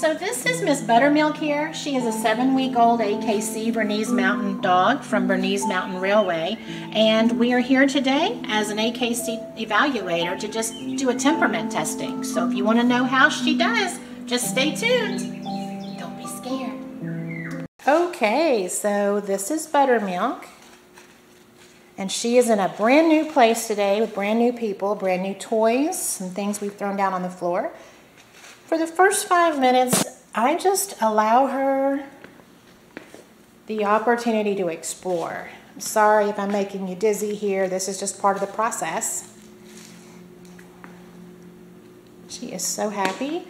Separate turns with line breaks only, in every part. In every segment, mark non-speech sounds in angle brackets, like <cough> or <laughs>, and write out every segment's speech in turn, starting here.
so this is Miss Buttermilk here. She is a seven-week-old AKC Bernese Mountain dog from Bernese Mountain Railway. And we are here today as an AKC evaluator to just do a temperament testing. So if you want to know how she does, just stay tuned. Don't be scared. Okay, so this is Buttermilk. And she is in a brand new place today with brand new people, brand new toys and things we've thrown down on the floor. For the first five minutes, I just allow her the opportunity to explore. I'm sorry if I'm making you dizzy here. This is just part of the process. She is so happy,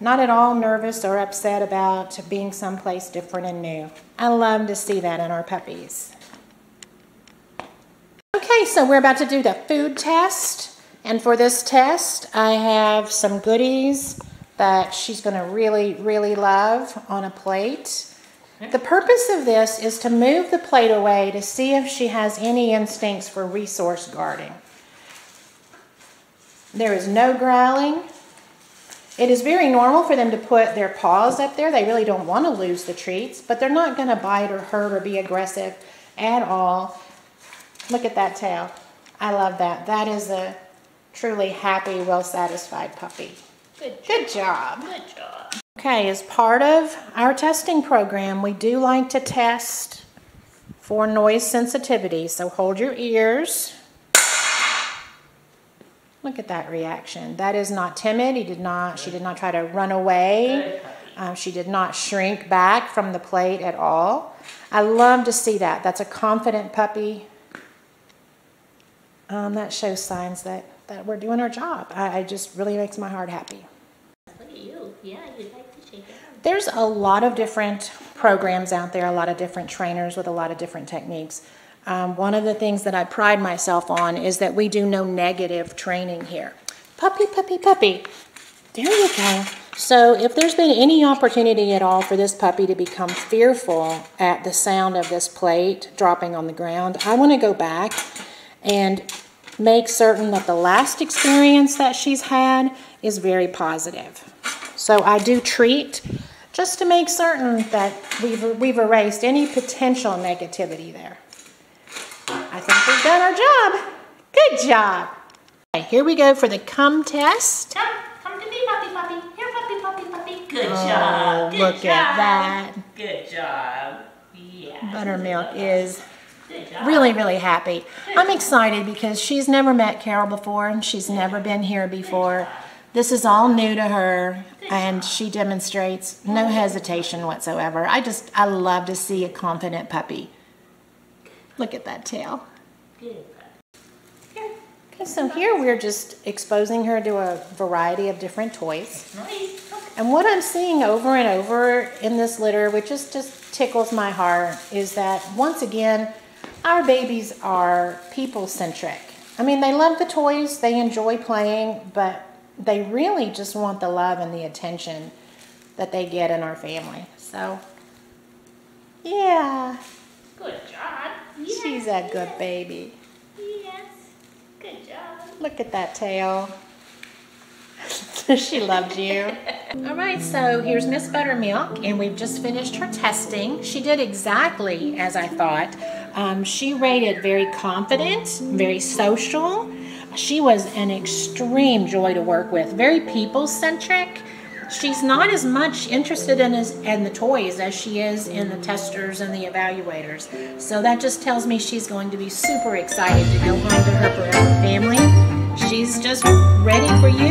not at all nervous or upset about being someplace different and new. I love to see that in our puppies. Okay, so we're about to do the food test. And for this test, I have some goodies that she's going to really, really love on a plate. The purpose of this is to move the plate away to see if she has any instincts for resource guarding. There is no growling. It is very normal for them to put their paws up there. They really don't want to lose the treats, but they're not going to bite or hurt or be aggressive at all. Look at that tail. I love that. That is a truly happy, well-satisfied puppy.
Good job.
Good job.
Good job.
Okay, as part of our testing program, we do like to test for noise sensitivity. So hold your ears. Look at that reaction. That is not timid. He did not, she did not try to run away. Um, she did not shrink back from the plate at all. I love to see that. That's a confident puppy. Um, that shows signs that, that we're doing our job. I, I just really makes my heart happy.
Look at you. Yeah, you like to shake it.
There's a lot of different programs out there, a lot of different trainers with a lot of different techniques. Um, one of the things that I pride myself on is that we do no negative training here. Puppy, puppy, puppy. There you go. So if there's been any opportunity at all for this puppy to become fearful at the sound of this plate dropping on the ground, I want to go back and make certain that the last experience that she's had is very positive. So I do treat just to make certain that we've, we've erased any potential negativity there. I think we've done our job. Good job. Okay, here we go for the come test.
Come, come to me, puppy, puppy. Here, puppy, puppy, puppy. Good
Oh,
job. Good
look
job.
at that.
Good job. Yeah.
Buttermilk is. Really, really happy. I'm excited because she's never met Carol before and she's never been here before. This is all new to her and she demonstrates no hesitation whatsoever. I just, I love to see a confident puppy. Look at that tail. Okay, so here we're just exposing her to a variety of different toys. And what I'm seeing over and over in this litter, which just, just tickles my heart, is that once again, our babies are people centric. I mean, they love the toys, they enjoy playing, but they really just want the love and the attention that they get in our family. So, yeah,
Good job. Yes,
she's a good baby.
Yes. Good job.
Look at that tail. <laughs> she loves you. <laughs> All right, so here's Miss Buttermilk, and we've just finished her testing. She did exactly as I thought. Um, she rated very confident, very social. She was an extreme joy to work with, very people-centric. She's not as much interested in, as, in the toys as she is in the testers and the evaluators. So that just tells me she's going to be super excited to go home to her forever family. She's just ready for you